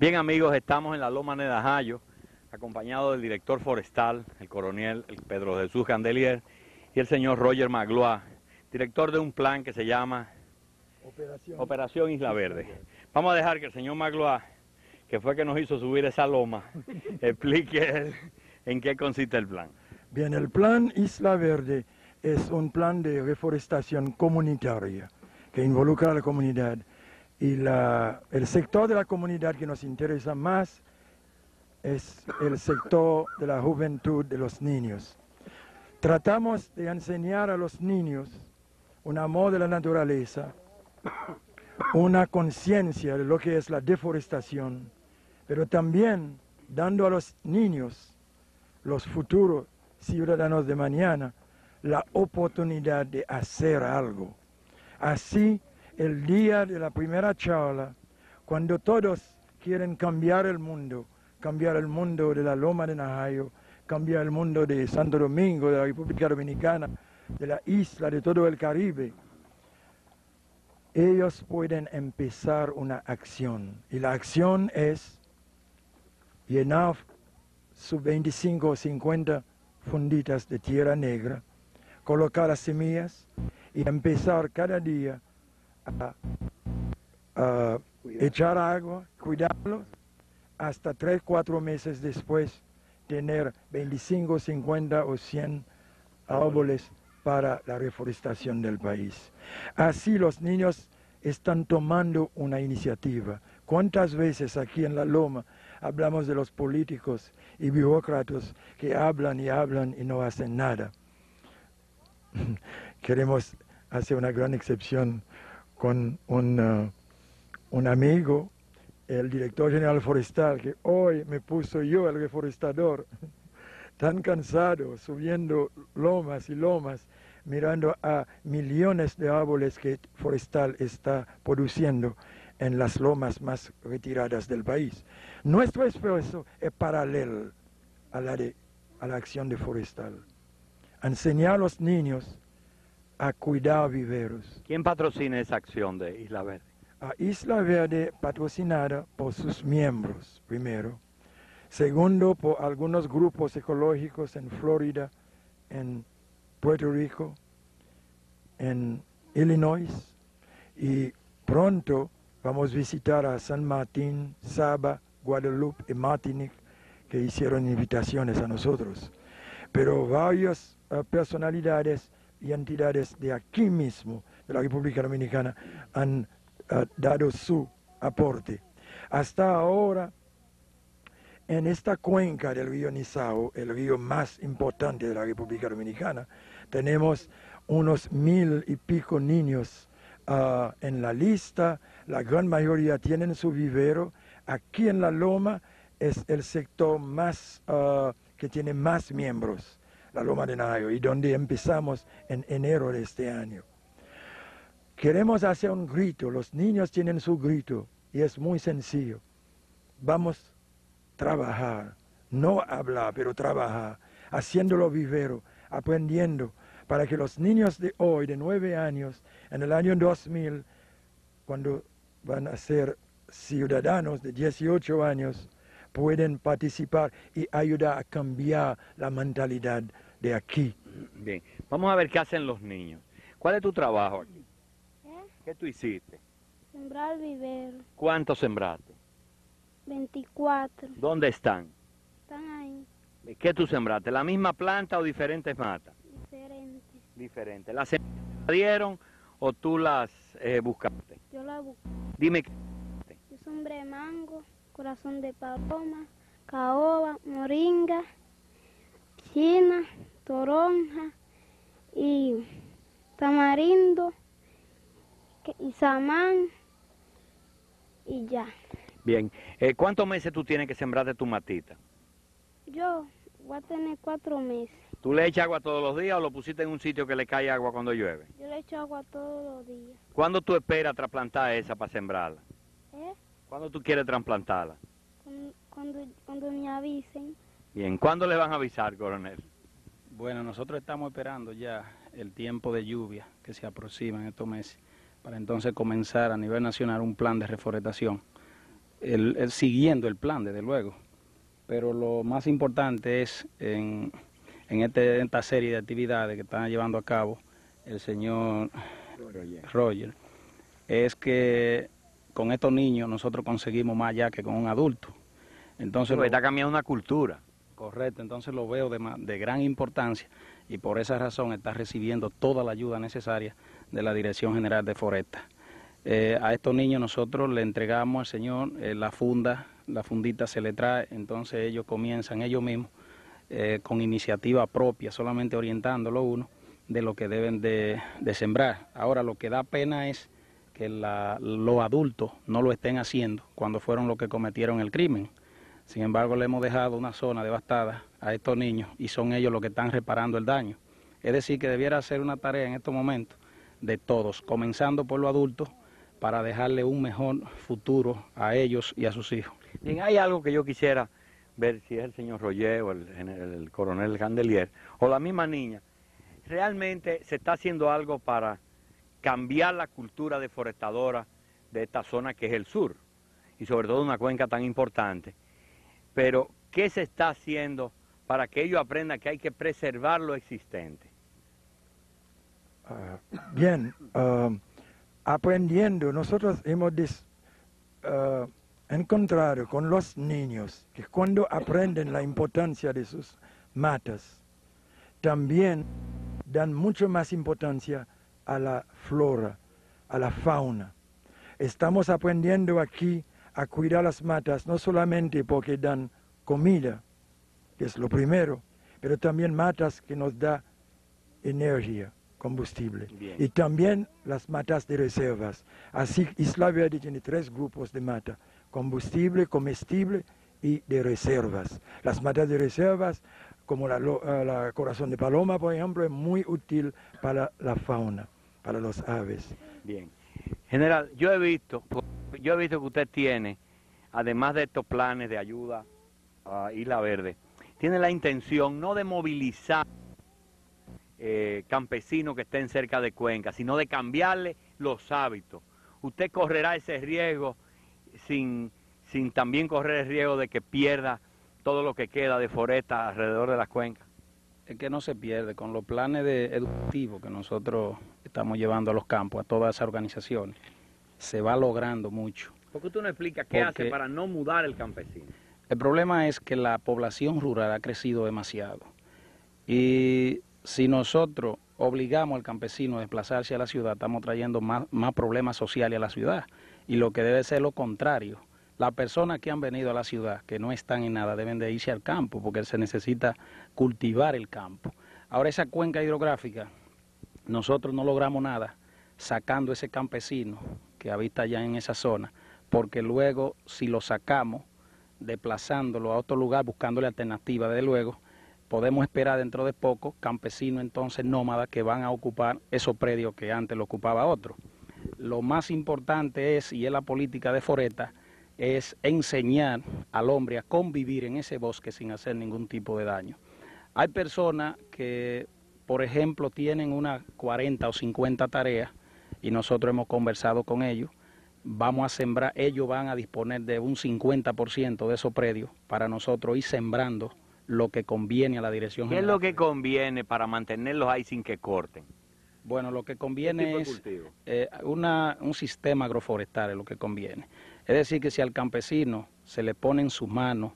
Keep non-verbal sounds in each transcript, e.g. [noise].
Bien amigos, estamos en la Loma Nedajayo, acompañado del director forestal, el coronel Pedro Jesús Candelier, y el señor Roger Maglois, director de un plan que se llama Operación, Operación Isla Verde. Vamos a dejar que el señor Maglois, que fue que nos hizo subir esa loma, [laughs] explique en qué consiste el plan. Bien, el plan Isla Verde es un plan de reforestación comunitaria que involucra a la comunidad y la, el sector de la comunidad que nos interesa más es el sector de la juventud de los niños. Tratamos de enseñar a los niños un amor de la naturaleza, una conciencia de lo que es la deforestación, pero también dando a los niños, los futuros ciudadanos de mañana, la oportunidad de hacer algo. Así, el día de la primera charla, cuando todos quieren cambiar el mundo, cambiar el mundo de la Loma de Najayo, cambiar el mundo de Santo Domingo, de la República Dominicana, de la isla, de todo el Caribe, ellos pueden empezar una acción. Y la acción es llenar sus 25 o 50 funditas de tierra negra, colocar las semillas y empezar cada día a, a echar agua, cuidarlos, hasta 3, 4 meses después tener 25, 50 o 100 árboles para la reforestación del país. Así los niños están tomando una iniciativa. ¿Cuántas veces aquí en la Loma hablamos de los políticos y burócratas que hablan y hablan y no hacen nada? [laughs] Queremos hacer una gran excepción con un, uh, un amigo, el director general forestal, que hoy me puso yo el reforestador, [laughs] tan cansado, subiendo lomas y lomas, mirando a millones de árboles que Forestal está produciendo en las lomas más retiradas del país. Nuestro esfuerzo es paralelo a la, de, a la acción de Forestal. Enseñar a los niños a cuidar viveros. ¿Quién patrocina esa acción de Isla Verde? A Isla Verde patrocinada por sus miembros, primero. Segundo, por algunos grupos ecológicos en Florida, en Puerto Rico, en Illinois y pronto vamos a visitar a San Martín, Saba, Guadalupe y Martinique que hicieron invitaciones a nosotros. Pero varias uh, personalidades y entidades de aquí mismo, de la República Dominicana, han uh, dado su aporte. Hasta ahora, en esta cuenca del río Nizao, el río más importante de la República Dominicana, tenemos unos mil y pico niños uh, en la lista, la gran mayoría tienen su vivero. Aquí en la Loma es el sector más uh, que tiene más miembros, la Loma de Nayo, y donde empezamos en enero de este año. Queremos hacer un grito, los niños tienen su grito y es muy sencillo. Vamos a trabajar, no hablar, pero trabajar, haciéndolo vivero, aprendiendo, para que los niños de hoy, de nueve años, en el año 2000, cuando van a ser ciudadanos de 18 años, pueden participar y ayudar a cambiar la mentalidad de aquí. Bien, vamos a ver qué hacen los niños. ¿Cuál es tu trabajo aquí? ¿Eh? ¿Qué tú hiciste? Sembrar vivero. ¿Cuánto sembraste? 24. ¿Dónde están? Están ahí. ¿Qué tú sembraste? ¿La misma planta o diferentes matas? Diferentes. Diferentes. ¿Las dieron o tú las eh, buscaste? Yo la busco. Dime, Yo sembré mango, corazón de paloma, caoba, moringa, china, toronja y tamarindo y samán y ya. bien. Eh, ¿Cuántos meses tú tienes que sembrar de tu matita? Yo voy a tener cuatro meses. ¿Tú le echas agua todos los días o lo pusiste en un sitio que le cae agua cuando llueve? Yo le echo agua todos los días. ¿Cuándo tú esperas trasplantar esa para sembrarla? ¿Eh? ¿Cuándo tú quieres trasplantarla? Cuando, cuando, cuando me avisen. Bien, ¿cuándo le van a avisar, coronel? Bueno, nosotros estamos esperando ya el tiempo de lluvia que se aproxima en estos meses para entonces comenzar a nivel nacional un plan de reforestación. el, siguiendo el plan, desde luego. Pero lo más importante es en, este, esta serie de actividades que están llevando a cabo el señor Roger, es que con estos niños nosotros conseguimos más ya que con un adulto. Entonces está cambiando una cultura. Correcto, entonces lo veo de, de gran importancia y por esa razón está recibiendo toda la ayuda necesaria de la Dirección General de Foresta. Eh, a estos niños nosotros le entregamos al Señor eh, la funda, la fundita se le trae, entonces ellos comienzan ellos mismos eh, con iniciativa propia, solamente orientándolo uno de lo que deben de, sembrar. Ahora lo que da pena es que los adultos no lo estén haciendo cuando fueron los que cometieron el crimen. Sin embargo, le hemos dejado una zona devastada a estos niños y son ellos los que están reparando el daño. Es decir, que debiera ser una tarea en estos momentos de todos, comenzando por los adultos, para dejarle un mejor futuro a ellos y a sus hijos. Bien, hay algo que yo quisiera ver si es el señor Roger o el, el coronel Candelier o la misma niña. Realmente se está haciendo algo para cambiar la cultura deforestadora de esta zona que es el sur y sobre todo una cuenca tan importante. Pero, ¿qué se está haciendo para que ellos aprendan que hay que preservar lo existente? Ah, bien, ah, aprendiendo, nosotros hemos uh, encontrado con los niños que cuando aprenden la importancia de sus matas, también dan mucho más importancia a la flora, a la fauna. Estamos aprendiendo aquí a cuidar las matas, no solamente porque dan comida, que es lo primero, pero también matas que nos da energía combustible. Y también las matas de reservas. Así, Isla Verde tiene tres grupos de mata, combustible, comestible y de reservas. Las matas de reservas, como la, eh, la corazón de paloma, por ejemplo, es muy útil para la fauna, para los aves. Bien. General, yo he visto, yo he visto que usted tiene, además de estos planes de ayuda a Isla Verde, tiene la intención no de movilizar eh, campesinos que estén cerca de Cuenca, sino de cambiarle los hábitos. Usted correrá ese riesgo sin, sin también correr el riesgo de que pierda todo lo que queda de foresta alrededor de las cuencas. Es que no se pierde con los planes de educativos que nosotros estamos llevando a los campos, a todas esas organizaciones. Se va logrando mucho. ¿Por qué usted no explica qué hace para no mudar el campesino? El problema es que la población rural ha crecido demasiado. Y si nosotros obligamos al campesino a desplazarse a la ciudad, estamos trayendo más, problemas sociales a la ciudad. Y lo que debe ser lo contrario. Las personas que han venido a la ciudad, que no están en nada, deben de irse al campo, porque se necesita cultivar el campo. Ahora esa cuenca hidrográfica, nosotros no logramos nada sacando ese campesino que habita ya en esa zona, porque luego si lo sacamos, desplazándolo a otro lugar, buscándole alternativa, desde luego, podemos esperar dentro de poco campesinos entonces nómadas que van a ocupar esos predios que antes lo ocupaba otro. Lo más importante es, y es la política de Foreta, es enseñar al hombre a convivir en ese bosque sin hacer ningún tipo de daño. Hay personas que, por ejemplo, tienen unas 40 o 50 tareas y nosotros hemos conversado con ellos. Vamos a sembrar, ellos van a disponer de un 50% de esos predios para nosotros ir sembrando lo que conviene a la dirección ¿Qué es lo que conviene para mantenerlos ahí sin que corten? Bueno, lo que conviene es eh, una, un sistema agroforestal, es lo que conviene. Es decir, que si al campesino se le pone en sus manos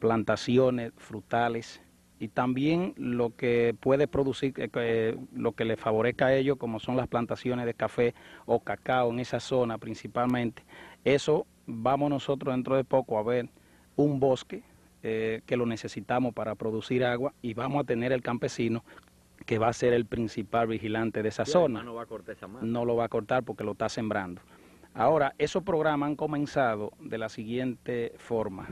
plantaciones frutales y también lo que puede producir, eh, eh, lo que le favorezca a ellos, como son las plantaciones de café o cacao en esa zona principalmente, eso vamos nosotros dentro de poco a ver un bosque eh, que lo necesitamos para producir agua y vamos a tener el campesino que va a ser el principal vigilante de esa zona. No, va a cortar esa no lo va a cortar porque lo está sembrando. Ahora, esos programas han comenzado de la siguiente forma.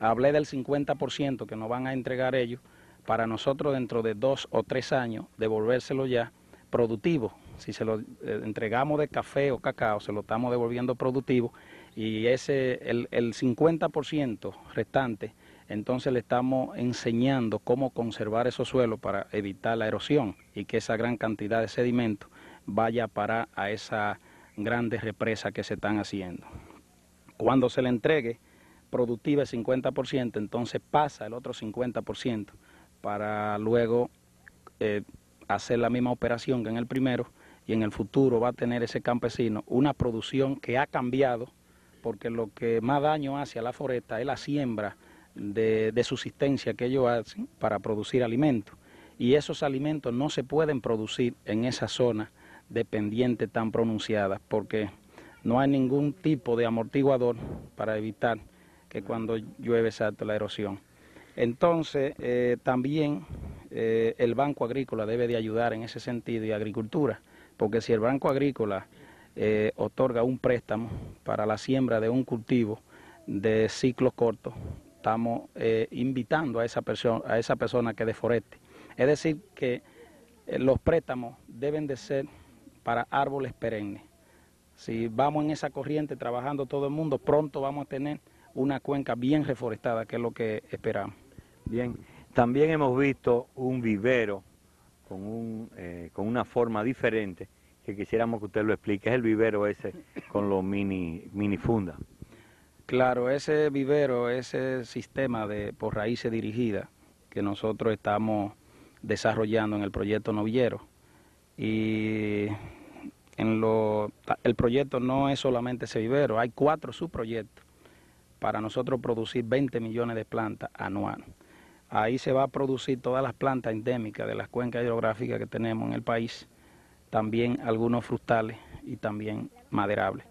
Hablé del 50% que nos van a entregar ellos para nosotros dentro de dos o tres años devolvérselo ya productivo. Si se lo eh, entregamos de café o cacao, se lo estamos devolviendo productivo y ese el, el 50% restante entonces le estamos enseñando cómo conservar esos suelos para evitar la erosión y que esa gran cantidad de sedimento vaya para a esa grandes represas que se están haciendo. Cuando se le entregue productiva el 50%, entonces pasa el otro 50% para luego eh, hacer la misma operación que en el primero y en el futuro va a tener ese campesino una producción que ha cambiado porque lo que más daño hace a la foresta es la siembra de, de subsistencia que ellos hacen para producir alimentos y esos alimentos no se pueden producir en esa zona de pendiente tan pronunciada porque no hay ningún tipo de amortiguador para evitar que cuando llueve salte la erosión. Entonces, eh, también eh, el Banco Agrícola debe de ayudar en ese sentido y agricultura, porque si el Banco Agrícola eh, otorga un préstamo para la siembra de un cultivo de ciclo corto, estamos invitando a esa, persona, a esa persona que deforeste. Es decir, que los préstamos deben de ser para árboles perennes. Si vamos en esa corriente trabajando todo el mundo, pronto vamos a tener una cuenca bien reforestada, que es lo que esperamos. Bien, también hemos visto un vivero con, un, eh, con una forma diferente que quisiéramos que usted lo explique. Es el vivero ese con los mini, mini fundas. Claro, ese vivero, ese sistema de por raíces dirigidas que nosotros estamos desarrollando en el proyecto Novillero. Y en lo, el proyecto no es solamente ese vivero, hay cuatro subproyectos para nosotros producir 20 millones de plantas anuales. Ahí se va a producir todas las plantas endémicas de las cuencas hidrográficas que tenemos en el país, también algunos frutales y también maderables.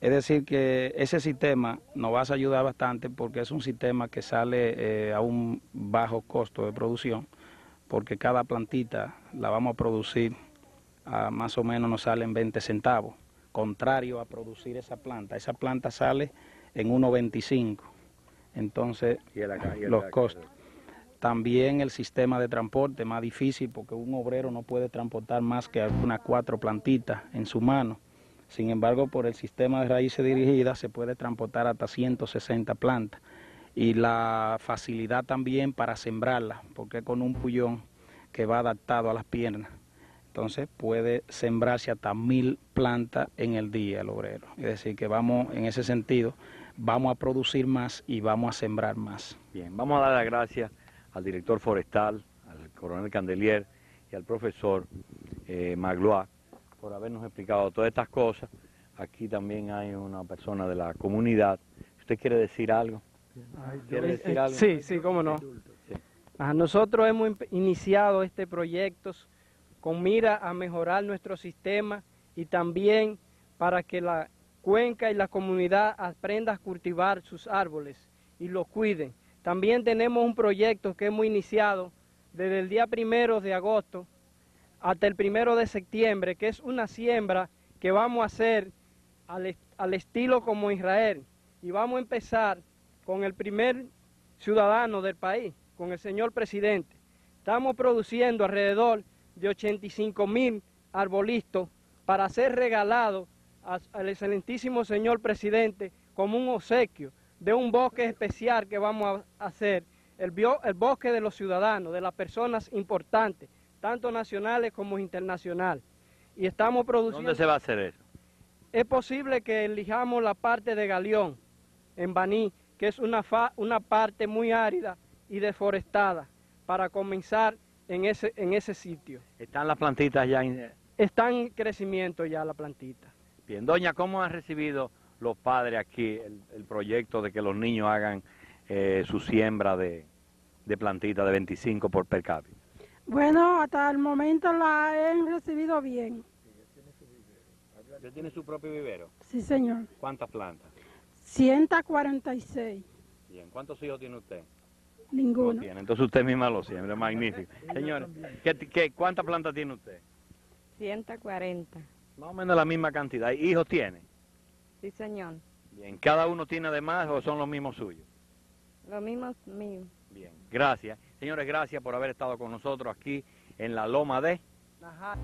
Es decir, que ese sistema nos va a ayudar bastante porque es un sistema que sale eh, a un bajo costo de producción, porque cada plantita la vamos a producir a más o menos nos salen 20 centavos, contrario a producir esa planta. Esa planta sale en 1.25, entonces los costos. También el sistema de transporte más difícil porque un obrero no puede transportar más que unas cuatro plantitas en su mano. Sin embargo, por el sistema de raíces dirigidas se puede transportar hasta 160 plantas. Y la facilidad también para sembrarla, porque con un pullón que va adaptado a las piernas. Entonces puede sembrarse hasta mil plantas en el día el obrero. Es decir, que vamos en ese sentido, vamos a producir más y vamos a sembrar más. Bien, vamos a dar las gracias al director forestal, al coronel Candelier y al profesor eh, Magloire por habernos explicado todas estas cosas. Aquí también hay una persona de la comunidad. ¿Usted quiere decir algo? ¿Quiere decir algo? Sí, sí, cómo no. nosotros hemos iniciado este proyecto con mira a mejorar nuestro sistema y también para que la cuenca y la comunidad aprendan a cultivar sus árboles y los cuiden. También tenemos un proyecto que hemos iniciado desde el día primero de agosto hasta el primero de septiembre, que es una siembra que vamos a hacer al, al, estilo como Israel. Y vamos a empezar con el primer ciudadano del país, con el señor presidente. Estamos produciendo alrededor de 85 mil arbolitos para ser regalados al excelentísimo señor presidente como un obsequio de un bosque especial que vamos a hacer, el, el bosque de los ciudadanos, de las personas importantes, tanto nacionales como internacionales. Y estamos produciendo... ¿Dónde se va a hacer eso? Es posible que elijamos la parte de Galeón, en Baní, que es una, una parte muy árida y deforestada, para comenzar en ese, en ese sitio. ¿Están las plantitas ya? En... Están en crecimiento ya la plantita. Bien, doña, ¿cómo han recibido los padres aquí el, proyecto de que los niños hagan eh, su siembra de, de plantitas de 25 por per cápita? Bueno, hasta el momento la he recibido bien. ¿Usted tiene su propio vivero? Sí, señor. ¿Cuántas plantas? 146. Bien, ¿cuántos hijos tiene usted? Ninguno. Entonces usted misma lo siembra, magnífico. [laughs] Señores, ¿qué, qué, cuántas plantas tiene usted? 140. Más o menos la misma cantidad. ¿Hijos tiene? Sí, señor. Bien, ¿cada uno tiene además o son los mismos suyos? Los mismos míos. Bien, gracias. Señores, gracias por haber estado con nosotros aquí en la Loma de... Ajá.